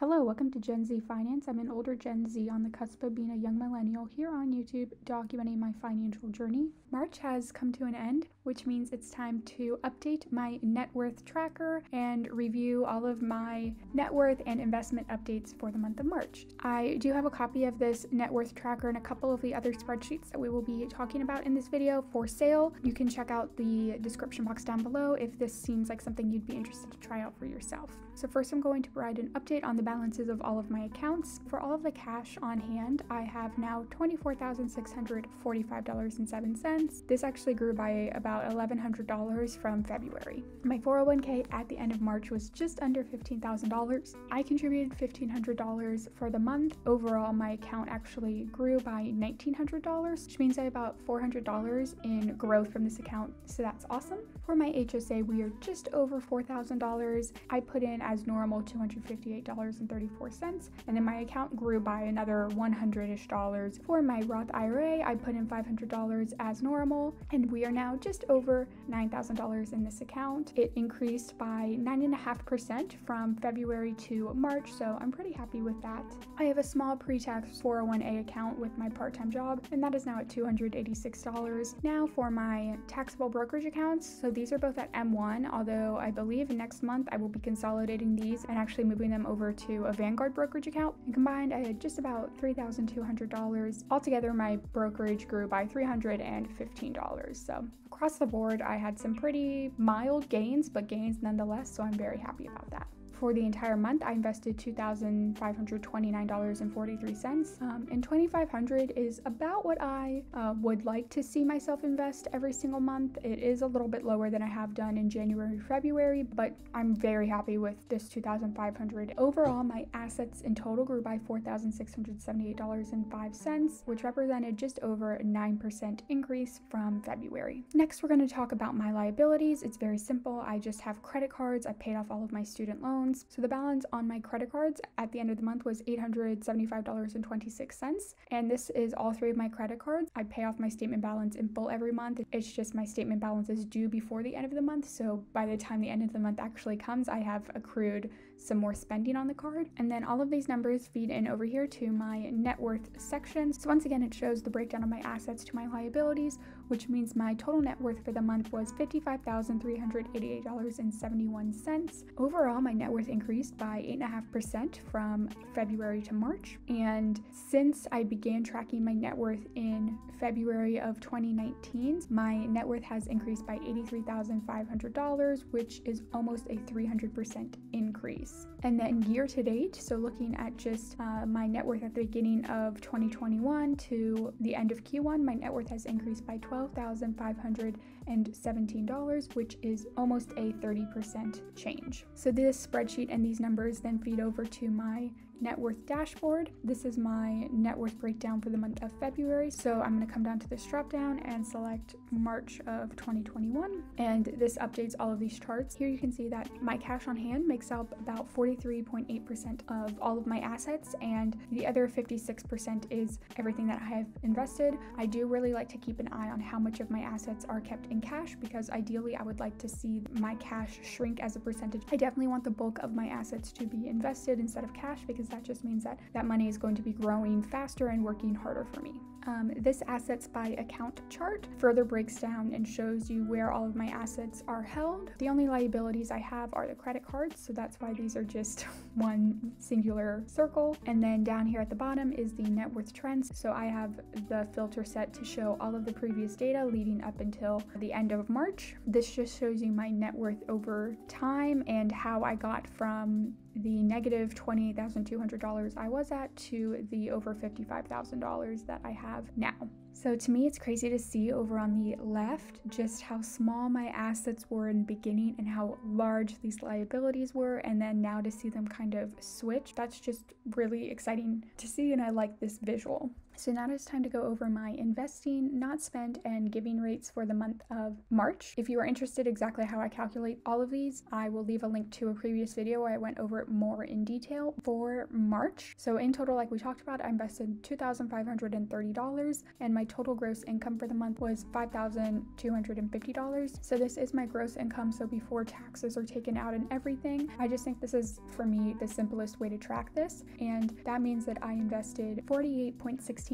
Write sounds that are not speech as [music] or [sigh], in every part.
Hello, welcome to Gen Z Finance. I'm an older Gen Z on the cusp of being a young millennial here on YouTube, documenting my financial journey. March has come to an end, which means it's time to update my net worth tracker and review all of my net worth and investment updates for the month of March. I do have a copy of this net worth tracker and a couple of the other spreadsheets that we will be talking about in this video for sale. You can check out the description box down below if this seems like something you'd be interested to try out for yourself. So first I'm going to provide an update on the balances of all of my accounts. For all of the cash on hand, I have now $24,645.07 this actually grew by about $1,100 from February. My 401k at the end of March was just under $15,000. I contributed $1,500 for the month. Overall, my account actually grew by $1,900, which means I have about $400 in growth from this account, so that's awesome. For my HSA, we are just over $4,000. I put in as normal $258.34, and then my account grew by another 100-ish dollars. For my Roth IRA, I put in $500 as normal, and we are now just over $9,000 in this account. It increased by 9.5% from February to March, so I'm pretty happy with that. I have a small pre tax 401a account with my part time job, and that is now at $286. Now for my taxable brokerage accounts. So these are both at M1, although I believe next month I will be consolidating these and actually moving them over to a Vanguard brokerage account. And combined, I had just about $3,200. Altogether, my brokerage grew by 350 $15. So across the board, I had some pretty mild gains, but gains nonetheless. So I'm very happy about that for the entire month, I invested $2,529.43. Um, and 2,500 is about what I uh, would like to see myself invest every single month. It is a little bit lower than I have done in January, February, but I'm very happy with this 2,500. Overall, my assets in total grew by $4,678.05, which represented just over a 9% increase from February. Next, we're going to talk about my liabilities. It's very simple. I just have credit cards. I paid off all of my student loans So the balance on my credit cards at the end of the month was $875.26. And this is all three of my credit cards. I pay off my statement balance in full every month. It's just my statement balance is due before the end of the month. So by the time the end of the month actually comes, I have accrued some more spending on the card. And then all of these numbers feed in over here to my net worth section. So once again, it shows the breakdown of my assets to my liabilities, which means my total net worth for the month was $55,388.71. Overall, my net worth increased by 8.5% from February to March. And since I began tracking my net worth in February of 2019, my net worth has increased by $83,500, which is almost a 300% increase. And then year to date, so looking at just uh, my net worth at the beginning of 2021 to the end of Q1, my net worth has increased by $12,517, which is almost a 30% change. So this spreadsheet and these numbers then feed over to my net worth dashboard. This is my net worth breakdown for the month of February. So I'm going to come down to this drop down and select March of 2021. And this updates all of these charts. Here you can see that my cash on hand makes up about 43.8% of all of my assets, and the other 56% is everything that I have invested. I do really like to keep an eye on how much of my assets are kept in cash because ideally I would like to see my cash shrink as a percentage. I definitely want the bulk of my assets to be invested instead of cash because that just means that that money is going to be growing faster and working harder for me. Um, this assets by account chart further breaks down and shows you where all of my assets are held. The only liabilities I have are the credit cards, so that's why these are just [laughs] one singular circle. And then down here at the bottom is the net worth trends. So I have the filter set to show all of the previous data leading up until the end of March. This just shows you my net worth over time and how I got from the negative $28,200 I was at to the over $55,000 that I have now. So to me, it's crazy to see over on the left just how small my assets were in the beginning and how large these liabilities were, and then now to see them kind of switch. That's just really exciting to see, and I like this visual. So now it's time to go over my investing, not spent, and giving rates for the month of March. If you are interested exactly how I calculate all of these, I will leave a link to a previous video where I went over it more in detail for March. So in total, like we talked about, I invested $2,530 and my total gross income for the month was $5,250. So this is my gross income. So before taxes are taken out and everything, I just think this is for me the simplest way to track this. And that means that I invested 48.16%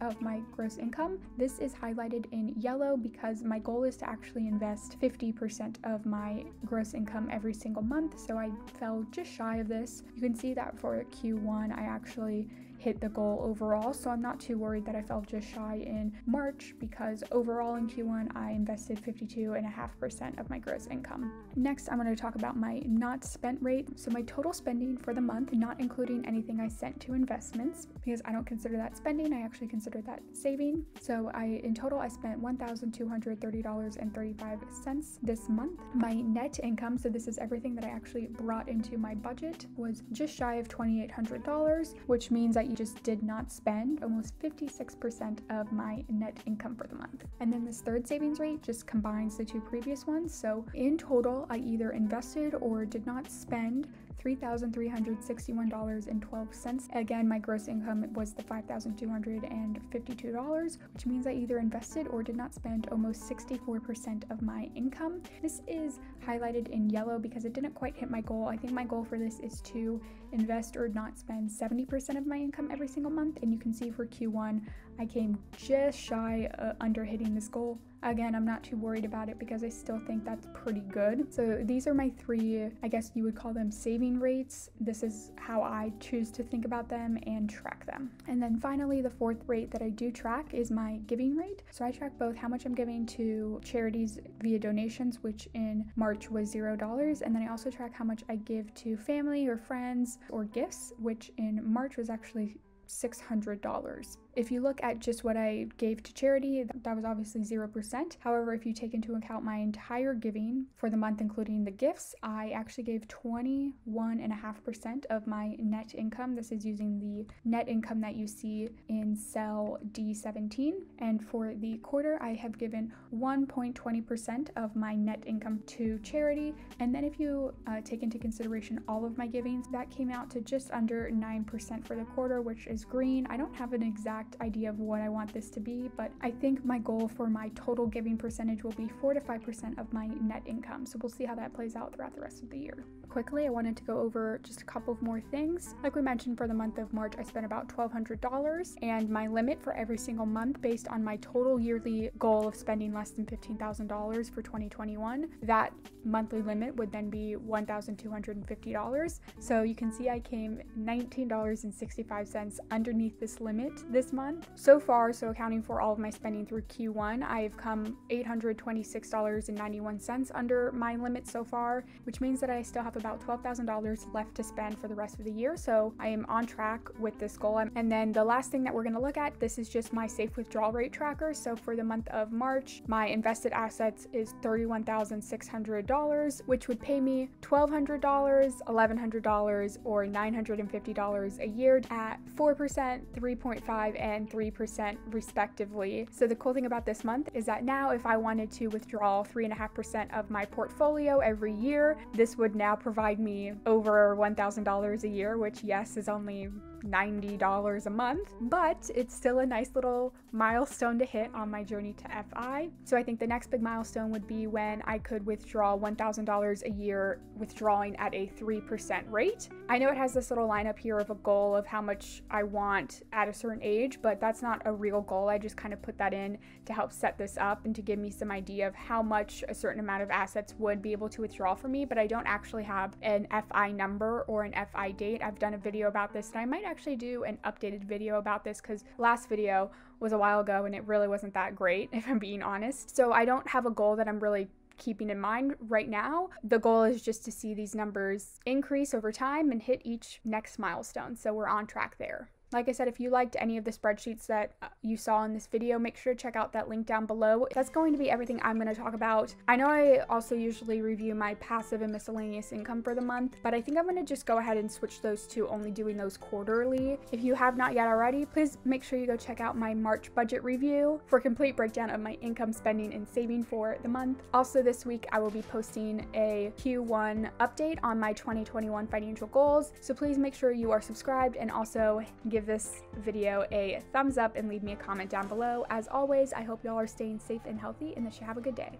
of my gross income. This is highlighted in yellow because my goal is to actually invest 50% of my gross income every single month. So I fell just shy of this. You can see that for Q1, I actually hit the goal overall. So I'm not too worried that I fell just shy in March because overall in Q1 I invested 52.5% of my gross income. Next, I'm going to talk about my not spent rate. So my total spending for the month, not including anything I sent to investments, because I don't consider that spending, I actually consider that saving. So I in total I spent $1,230.35 this month. My net income, so this is everything that I actually brought into my budget, was just shy of $2,800, which means I you just did not spend almost 56% of my net income for the month. And then this third savings rate just combines the two previous ones. So in total, I either invested or did not spend $3,361.12. Again, my gross income was the $5,252, which means I either invested or did not spend almost 64% of my income. This is highlighted in yellow because it didn't quite hit my goal. I think my goal for this is to invest or not spend 70% of my income every single month. And you can see for Q1, I came just shy uh, under hitting this goal. Again, I'm not too worried about it because I still think that's pretty good. So these are my three, I guess you would call them saving rates. This is how I choose to think about them and track them. And then finally, the fourth rate that I do track is my giving rate. So I track both how much I'm giving to charities via donations, which in March was $0. And then I also track how much I give to family or friends or gifts, which in March was actually $600. If you look at just what I gave to charity, that was obviously 0%. However, if you take into account my entire giving for the month, including the gifts, I actually gave 21.5% of my net income. This is using the net income that you see in cell D17. And for the quarter, I have given 1.20% of my net income to charity. And then if you uh, take into consideration all of my givings, that came out to just under 9% for the quarter, which is green. I don't have an exact exact idea of what I want this to be, but I think my goal for my total giving percentage will be 4 to 5% of my net income. So we'll see how that plays out throughout the rest of the year. Quickly, I wanted to go over just a couple of more things. Like we mentioned, for the month of March, I spent about $1,200, and my limit for every single month, based on my total yearly goal of spending less than $15,000 for 2021, that monthly limit would then be $1,250. So you can see I came $19.65 underneath this limit this month. So far, so accounting for all of my spending through Q1, I've come $826.91 under my limit so far, which means that I still have about $12,000 left to spend for the rest of the year. So I am on track with this goal. And then the last thing that we're going to look at, this is just my safe withdrawal rate tracker. So for the month of March, my invested assets is $31,600, which would pay me $1,200, $1,100, or $950 a year at 4%, 3.5, and 3% respectively. So the cool thing about this month is that now if I wanted to withdraw 3.5% of my portfolio every year, this would now provide me over $1,000 a year, which yes is only $90 a month, but it's still a nice little milestone to hit on my journey to FI. So I think the next big milestone would be when I could withdraw $1,000 a year, withdrawing at a 3% rate. I know it has this little line up here of a goal of how much I want at a certain age, but that's not a real goal. I just kind of put that in to help set this up and to give me some idea of how much a certain amount of assets would be able to withdraw for me, but I don't actually have an FI number or an FI date. I've done a video about this and I might actually do an updated video about this because last video was a while ago and it really wasn't that great, [laughs] if I'm being honest. So I don't have a goal that I'm really keeping in mind right now. The goal is just to see these numbers increase over time and hit each next milestone. So we're on track there. Like I said, if you liked any of the spreadsheets that uh, you saw in this video, make sure to check out that link down below. That's going to be everything I'm going to talk about. I know I also usually review my passive and miscellaneous income for the month, but I think I'm going to just go ahead and switch those to only doing those quarterly. If you have not yet already, please make sure you go check out my March budget review for a complete breakdown of my income, spending, and saving for the month. Also, this week I will be posting a Q1 update on my 2021 financial goals, so please make sure you are subscribed and also give this video a thumbs up and leave me a comment down below. As always, I hope y'all are staying safe and healthy and that you have a good day.